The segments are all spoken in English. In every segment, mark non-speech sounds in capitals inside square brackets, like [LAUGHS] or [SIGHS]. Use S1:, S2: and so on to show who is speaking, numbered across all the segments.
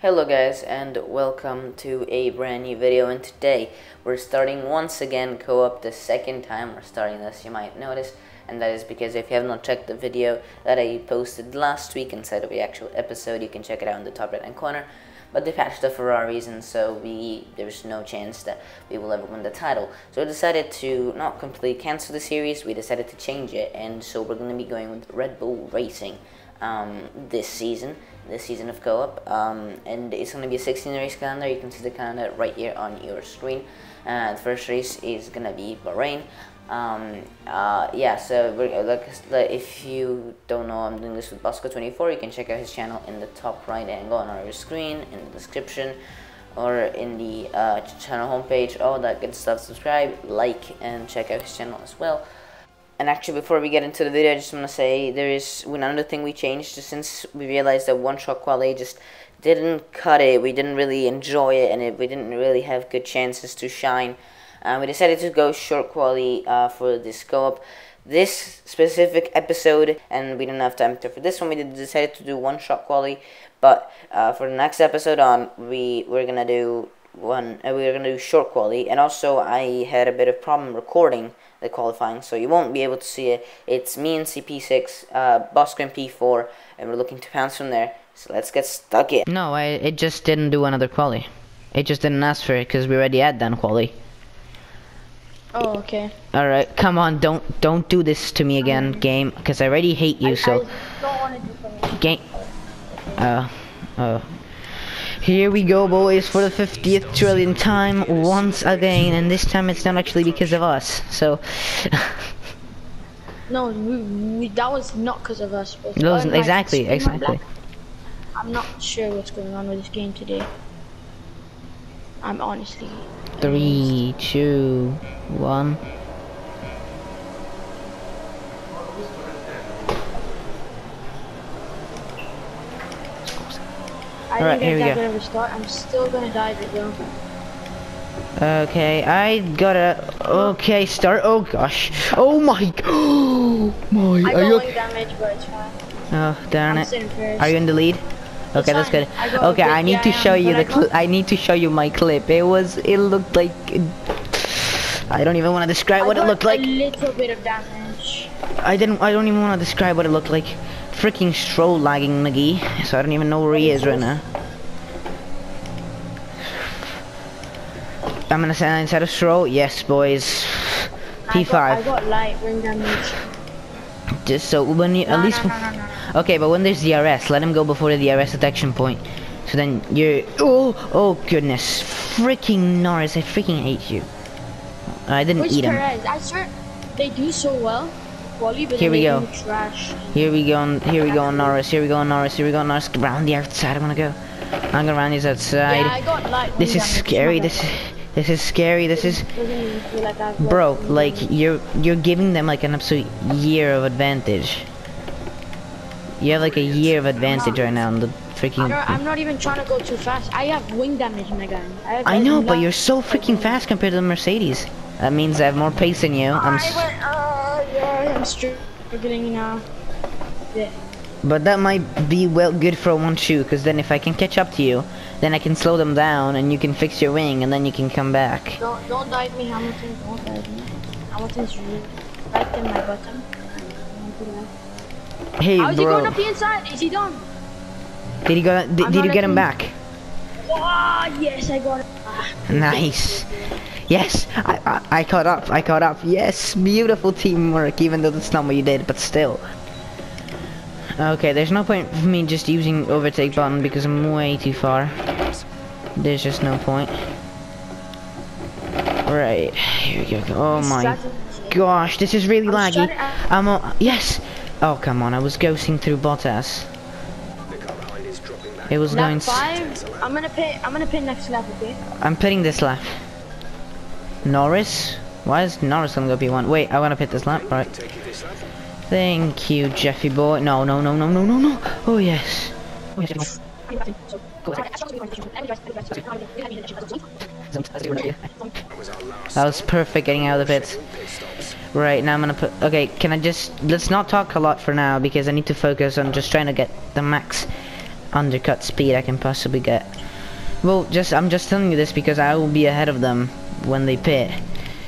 S1: Hello guys and welcome to a brand new video. And today we're starting once again co-op the second time we're starting this you might notice. And that is because if you have not checked the video that I posted last week inside of the actual episode you can check it out in the top right hand corner. But they patched the Ferraris and so we there's no chance that we will ever win the title. So we decided to not completely cancel the series. We decided to change it and so we're going to be going with Red Bull Racing um, this season, this season of co-op, um, and it's going to be a 16 race calendar. You can see the calendar right here on your screen. Uh, the first race is going to be Bahrain. Um, uh, yeah, so like, like, if you don't know, I'm doing this with Bosco24. You can check out his channel in the top right angle on your screen, in the description, or in the uh, channel homepage. All that good stuff. Subscribe, like, and check out his channel as well. And actually, before we get into the video, I just want to say there is another thing we changed since we realized that one-shot quality just didn't cut it. We didn't really enjoy it, and it, we didn't really have good chances to shine. Uh, we decided to go short quality uh, for this co-op. This specific episode, and we didn't have time to for this one. We decided to do one-shot quality, but uh, for the next episode on, we we're gonna do one. Uh, we're gonna do short quality, and also I had a bit of problem recording the qualifying, so you won't be able to see it. It's me and CP6, uh, Bosco P4, and we're looking to pounce from there. So let's get stuck in.
S2: No, I, it just didn't do another quali. It just didn't ask for it because we already had done quali.
S3: Oh, okay.
S2: All right, come on, don't don't do this to me again, um, game, because I already hate you.
S3: I,
S2: so.
S3: I don't want to do
S2: Game. Uh, uh. Here we go, boys, for the 50th trillion time once again, and this time it's not actually because of us. So. [LAUGHS]
S3: no, we, we, that was not because of us.
S2: No, exactly, exactly.
S3: I'm not sure what's going on with this game today. I'm honestly.
S2: Three, two, one.
S3: I
S2: Alright, here we go.
S3: Gonna restart. I'm still gonna dive it though.
S2: Okay, I gotta. Okay, start. Oh gosh. Oh my. [GASPS] Oh my.
S3: I got you... damage, but it's fine.
S2: Oh darn
S3: I'm
S2: it. Are you in the lead? Okay, that's good. Okay, I need to show um, you the. I, I need to show you my clip. It was. It looked like. I don't even want to describe what it looked like.
S3: A little bit of damage.
S2: I didn't. I don't even want to describe what it looked like freaking Stroll lagging McGee, so I don't even know where he is right now. I'm gonna send inside of Stroll. Yes, boys. P5.
S3: I got, light ring damage.
S2: Just so when you
S3: no,
S2: at least.
S3: No, no,
S2: okay, but when there's DRS, let him go before the DRS detection point. So then you're. Oh, oh goodness, freaking Norris! I freaking hate you. I didn't
S3: Which
S2: eat him.
S3: Perez? I swear, they do so well.
S2: Here we go. Here we go. Here we go Norris. Here we go Norris. Here we go Norris. Around the outside. I'm gonna go. I'm gonna round these outside.
S3: Yeah, I got light
S2: this is scary. This is. This is scary. This is, bro. Like you're you're giving them like an absolute year of advantage. You have like a year of advantage right now on the freaking.
S3: I'm not even trying to go too fast. I have wing damage, my guy. I,
S2: I know, but you're so freaking fast compared to the Mercedes. That means I have more pace than you. I'm.
S3: I'm struggling now. Yeah.
S2: But that might be well good for one shoe, because then if I can catch up to you, then I can slow them down, and you can fix your wing, and then you can come back.
S3: Don't don't dive me, Hamilton. Don't dive me. Hamilton's right in my bottom.
S2: Hey,
S3: How is
S2: bro.
S3: he going up the inside? Is he done?
S2: Did he go? Did, did you get him back?
S3: Oh, yes, I got it.
S2: Nice. Yes, I, I, I caught up, I caught up. Yes, beautiful teamwork, even though that's not what you did, but still. Okay, there's no point for me just using overtake button because I'm way too far. There's just no point. Right, here we go. Oh my gosh, this is really laggy. I'm a, yes. Oh come on, I was ghosting through Bottas. It was
S3: lap
S2: going.
S3: five. I'm gonna pit. I'm gonna pit next lap, okay?
S2: I'm pitting this lap. Norris? Why is Norris gonna go P1? Wait, I wanna pit this lap, right? Thank you, Jeffy boy. No, no, no, no, no, no, no. Oh yes. Oh, yes. That was perfect getting out of the pits. Right, now I'm gonna put, okay, can I just, let's not talk a lot for now because I need to focus on just trying to get the max undercut speed I can possibly get. Well, just I'm just telling you this because I will be ahead of them when they pit.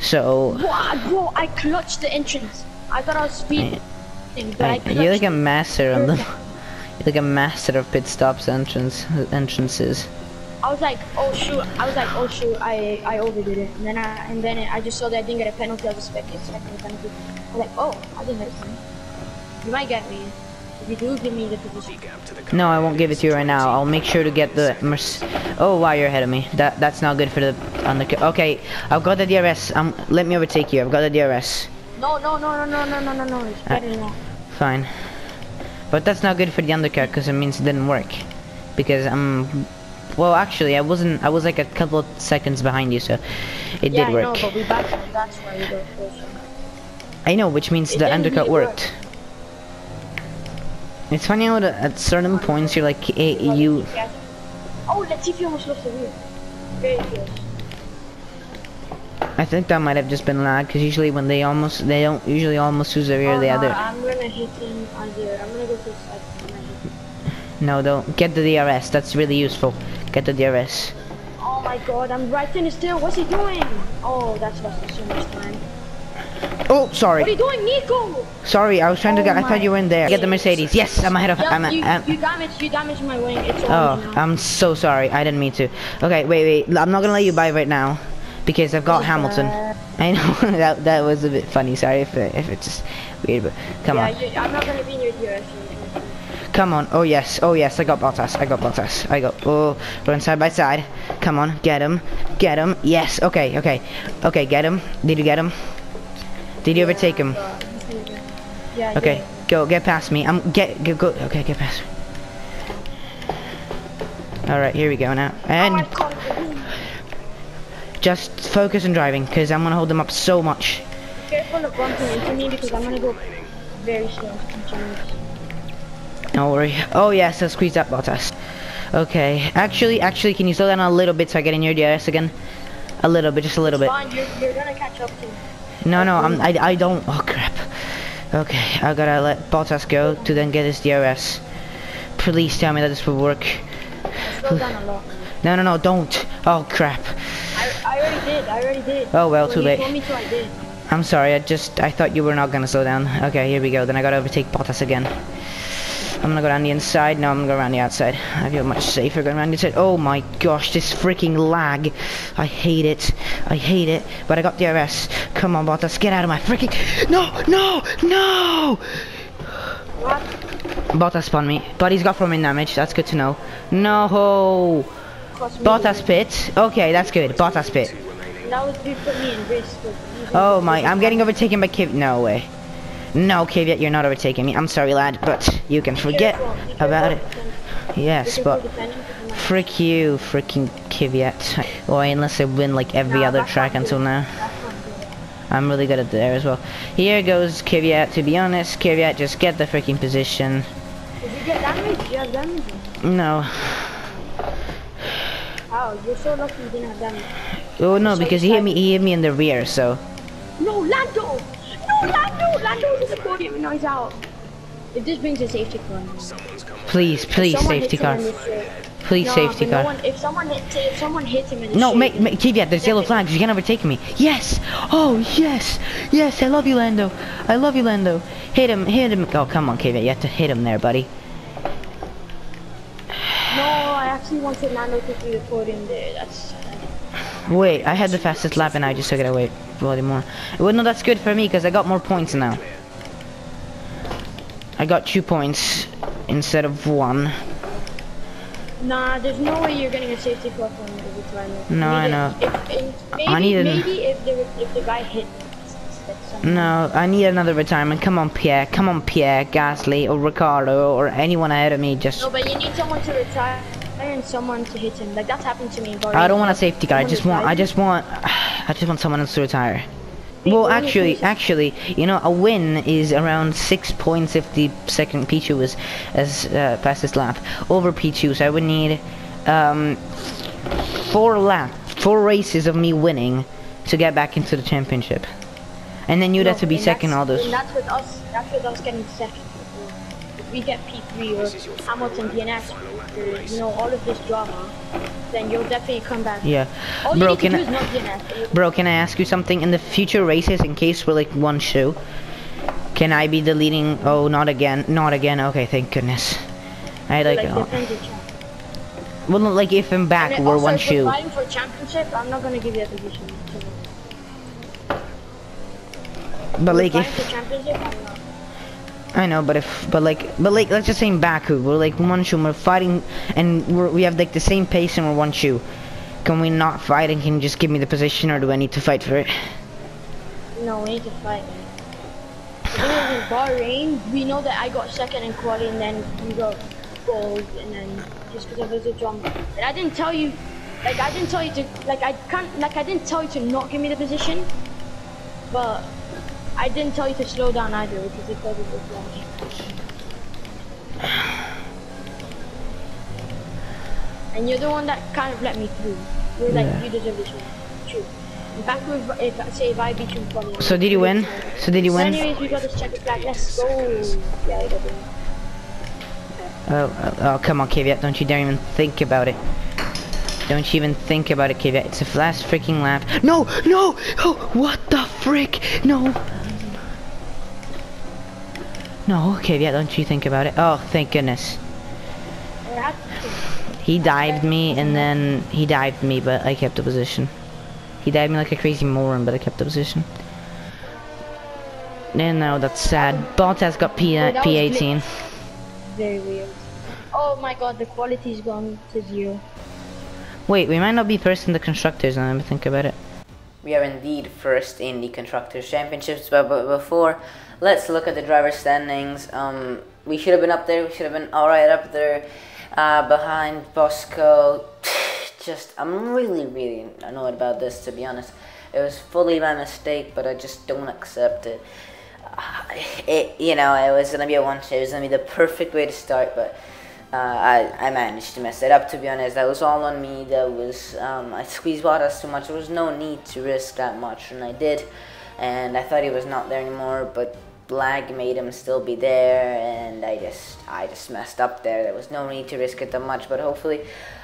S2: So
S3: Wow, bro, I clutched the entrance. I thought I was speeding, but I,
S2: I, you're like a master on them. [LAUGHS] You're like a master of pit stops entrance entrances.
S3: I was like, oh shoot. I was like, oh shoot. I I overdid it. And then I and then I just saw that I didn't get a penalty. I was expecting a penalty. I was like, oh, I didn't get a penalty. You might get me. If you do give me the position.
S2: No, I won't give it to you right now. I'll make sure to get the Merc- Oh, wow, you're ahead of me. That that's not good for the undercut. Okay, I've got the DRS. Um, let me overtake you. I've got the DRS.
S3: No, no, no, no, no, no, no, no, no. It's better that.
S2: Fine. But that's not good for the undercut because it means it didn't work. Because I'm. Well, actually, I wasn't. I was like a couple of seconds behind you, so it
S3: yeah,
S2: did work.
S3: I know, but we. That's why we go closer.
S2: I know, which means
S3: It
S2: the undercut
S3: worked. work.
S2: It's funny how at, certain points you're like, hey, you.
S3: Oh, let's see if you almost lost the wheel. Very close.
S2: I think that might have just been lag because usually when they almost, they don't usually almost lose the rear
S3: oh,
S2: of the
S3: no,
S2: other.
S3: I'm gonna hit him either. I'm gonna go to the side. I'm gonna hit him.
S2: No, don't get the DRS. That's really useful. Get the DRS.
S3: Oh my god, I'm right in his tail. What's he doing? Oh, that's costing so much time.
S2: Oh, sorry.
S3: What are you doing, Nico?
S2: Sorry, I was trying to
S3: Oh
S2: get. I thought you were in there. Get the Mercedes. Yes, I'm ahead of.
S3: Yeah,
S2: I'm.
S3: you,
S2: I'm
S3: you damaged, you damaged my wing. It's
S2: Oh,
S3: on me now.
S2: I'm so sorry. I didn't mean to. Okay, wait, wait. I'm not gonna let you by right now because I've got Hamilton.
S3: Uh,
S2: I know [LAUGHS] that that was a bit funny. Sorry if it, if it's just weird, but come
S3: yeah,
S2: on,
S3: you, I'm not gonna be near you. if
S2: come on. Oh yes, oh yes. I got Bottas. I got Bottas. I got. Oh, run side by side. Come on, get him, get him. Yes. Okay, okay, okay. Get him. Did you get him? Did you overtake him?
S3: Yeah.
S2: Okay, go get past me. I'm get go, go. Okay, get past me. All right, here we go now.
S3: Oh,
S2: And just focus on driving, cause I'm gonna hold them up so much.
S3: Careful of bumping into me because I'm gonna go very slow.
S2: Don't worry. Oh yes, let's squeeze that Bottas. Okay. Actually, actually, can you slow down a little bit so I get in your DRS again? A little bit, just a little bit.
S3: Fine, you're, you're gonna catch up to me.
S2: No, no, I'm, I, I don't. Oh crap. Okay, I gotta let Bottas go to then get his DRS. Please tell me that this will work.
S3: Slow down a lot.
S2: No, no, no, don't. Oh crap.
S3: I, I already did. I already did.
S2: Oh, well,
S3: When
S2: too late.
S3: told me to, I did.
S2: I'm sorry. I just I thought you were not gonna slow down. Okay, here we go. Then I gotta overtake Bottas again. I'm gonna go down the inside. No, I'm gonna go around the outside. I feel much safer going around the inside. Oh my gosh, this freaking lag. I hate it. I hate it. But I got DRS. Come on, Bottas, get out of my freaking. No, no, no!
S3: What?
S2: Bottas spun me, but he's got from in damage. That's good to know. No, Bottas pit. Okay, that's good. Bottas pit.
S3: That was put me in risk. but you didn't-
S2: Oh my, I'm getting overtaken by Kiv. No way. No, Kvyat, you're not overtaking me. I'm sorry, lad, but you can forget
S3: Careful, be careful
S2: about it. Yes, but
S3: careful defending because my-
S2: frick you, freaking Kvyat. Why, unless I win like every other track until now.
S3: That's not good.
S2: I'm really good at there as well. Here goes Kvyat, to be honest. Kvyat, just get the freaking position.
S3: Did you get damage? You have damage?
S2: No.
S3: Oh, You're so lucky you didn't have damage.
S2: Oh no, because he hit me, he hit me in the rear, so.
S3: No, Lando! Lando! Lando in the podium and now he's out. If this brings a safety car.
S2: Please, please, safety car.
S3: in the straight.
S2: Please,
S3: No,
S2: safety car.
S3: No one, if someone hits, if someone hits him in the
S2: No, make, make, Kvyat, there's yellow flags. You can't overtake me. Yes. Oh, yes. Yes, I love you, Lando. I love you, Lando. Hit him, hit him. Oh, come on, Kvyat. You have to hit him there, buddy.
S3: No, I actually wanted Lando to be the podium there. That's
S2: Wait, I had the fastest lap and I just took it away. Bloody more. Well, no, that's good for me because I got more points now. I got two points instead of one.
S3: Nah, there's no way you're getting a safety car from the retirement.
S2: No, I
S3: Maybe
S2: know.
S3: If, if, maybe,
S2: I need
S3: maybe if the if the guy hit.
S2: No, I need another retirement. Come on, Pierre. Come on, Pierre, Gasly, or Ricciardo, or anyone ahead of me. Just.
S3: No, but you need someone to retire and someone to hit him. Like that's happened to me. in
S2: I don't want a safety car. I just want. I just want. [SIGHS] I just want someone else to retire. Well, actually, actually, you know, a win is around six points if the second Pichu was as uh, fastest lap over Pichu. So I would need um, four lap, four races of me winning to get back into the championship, and then you'd
S3: No,
S2: have to be second all those.
S3: That's with us. That's with us getting second. If we get P3 or Hamilton DNS, or, you know, all of this drama, then you'll definitely come back.
S4: Yeah.
S3: All you
S4: Bro,
S3: need to
S4: can
S3: do
S4: I,
S3: is not DNS.
S4: bro, can I ask you something? In the future races, in case we're like one shoe, can I be the leading? Oh, not again, not again. Okay, thank goodness. I like,
S3: like
S4: oh,
S3: defend your champ.
S4: well, like if I'm back,
S3: And
S4: we're
S3: also,
S4: one
S3: if we're
S4: shoe.
S3: fighting for championship, I'm not gonna give you a position. So,
S4: But like
S3: fighting
S4: if
S3: for championship, I'm not.
S4: I know, but if, but like, but like, let's just say in Baku, we're like one shoe, we're fighting, and we're, we have like the same pace, and we're one shoe. Can we not fight, and can you just give me the position, or do I need to fight for it?
S3: No, we need to fight. In Bahrain, we know that I got second in quali, and then you got gold, and then just because I was a drum. And I didn't tell you, like I didn't tell you to, like I can't, like I didn't tell you to not give me the position, but I didn't tell you to slow down either, because it the flash. And you're the one that kind of let me through. You're like, you deserve this one. True. Back with, if, say if I beat you quali.
S4: So did you win? So did you
S3: So
S4: win?
S3: anyways, we got this checker flag. Let's go. Yeah, I got it.
S4: Oh, oh, oh, come on, Kvyat, don't you dare even think about it. Don't you even think about it, Kvyat. It's a last freaking lap. No, no! Oh, what the frick? No. No, Kvyat, don't you think about it. Oh, thank goodness.
S3: I had to.
S4: He dived me, and then he dived me, but I kept the position. He dived me like a crazy moron, but I kept the position. And now that's sad. Bottas got P
S3: Wait, that was
S4: P18.
S3: Very weird. Oh my god, the quality's gone to zero.
S4: Wait, we might not be first in the constructors now, let me think about it.
S2: We are indeed first in the Constructors' Championships, but, but before, let's look at the driver standings. Um, we should have been up there, we should have been alright up there, uh, behind Bosco. [SIGHS] Just, I'm really, really annoyed about this, to be honest. It was fully my mistake, but I just don't accept it. Uh, it you know, it was gonna be a one it was gonna be the perfect way to start, but uh, I, I managed to mess it up to be honest. That was all on me. That was um, I squeezed Bottas too much. There was no need to risk that much, and I did. And I thought he was not there anymore, but lag made him still be there, and I just I just messed up there. There was no need to risk it that much, but hopefully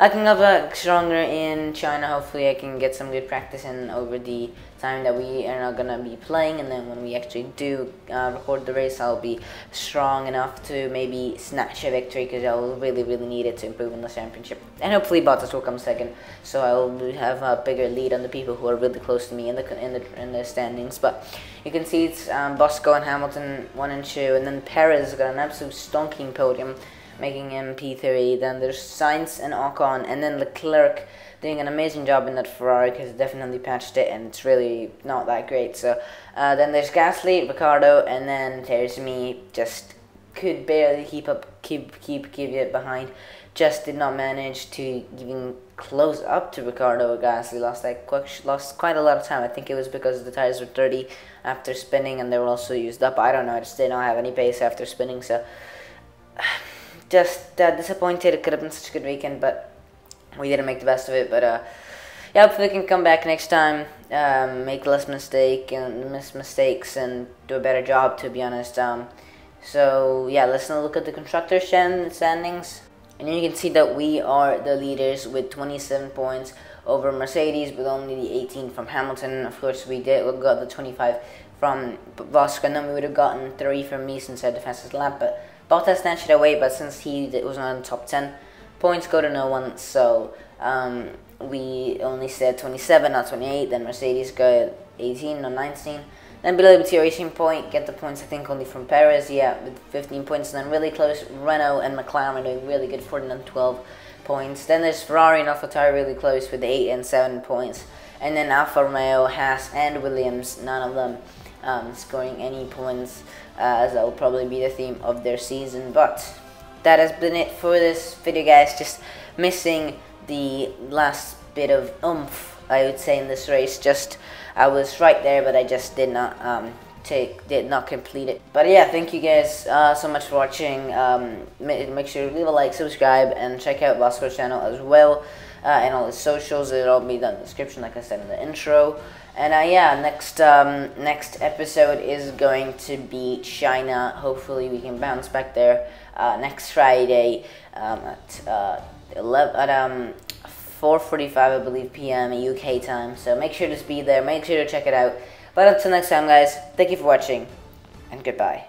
S2: I can back stronger in China. Hopefully I can get some good practice in over the time that we are not gonna be playing, and then when we actually do uh, record the race, I'll be strong enough to maybe snatch a victory because I'll really, really need it to improve in the championship. And hopefully Bottas will come second, so I'll have a bigger lead on the people who are really close to me in the in the in the standings. But you can see it's um, Bosco and Hamilton one and two, and then Perez got an absolute stonking podium, making him P3. Then there's Sainz and Ocon, and then Leclerc doing an amazing job in that Ferrari because definitely patched it and it's really not that great. So uh, then there's Gasly, Ricciardo, and then there's me. Just could barely keep up, keep keep keep it behind. Just did not manage to even close up to Ricciardo Gasly. Lost like quite, lost quite a lot of time. I think it was because the tires were dirty after spinning and they were also used up. I don't know. I just did not have any pace after spinning. So [SIGHS] just uh, disappointed. It could have been such a good weekend, but we didn't make the best of it. But uh, yeah, hopefully we can come back next time, um, make less mistake and miss mistakes, and do a better job. To be honest, um, so yeah, let's look at the constructor standings, and you can see that we are the leaders with 27 points over Mercedes, with only the 18 from Hamilton. Of course, we did we got the 25 from Bosco, and then we would have gotten three from me since I fastest lap, but. Bottas snatched it away, but since he was not in top 10, points go to no one, so um, we only said 27, not 28. Then Mercedes got 18 or 19. Then below the Racing Point get the points, I think, only from Perez, yeah, with 15 points. And then really close, Renault and McLaren doing really good, 14 and 12 points. Then there's Ferrari and AlphaTauri really close with 8 and 7 points. And then Alfa Romeo, Haas, and Williams, none of them um, scoring any points, uh, as that will probably be the theme of their season. But that has been it for this video, guys. Just missing the last bit of oomph, I would say, in this race. Just I was right there, but I just did not um, take did not complete it. But yeah, thank you guys uh, so much for watching. Um, make, sure to leave a like, subscribe, and check out Bosco's channel as well. Uh, and all his socials, it'll all be down in the description, like I said in the intro. And uh, yeah, next um, next episode is going to be China. Hopefully, we can bounce back there uh, next Friday um, at uh, 11 at um 4:45, I believe, p.m. UK time. So make sure to be there. Make sure to check it out. But until next time, guys, thank you for watching, and goodbye.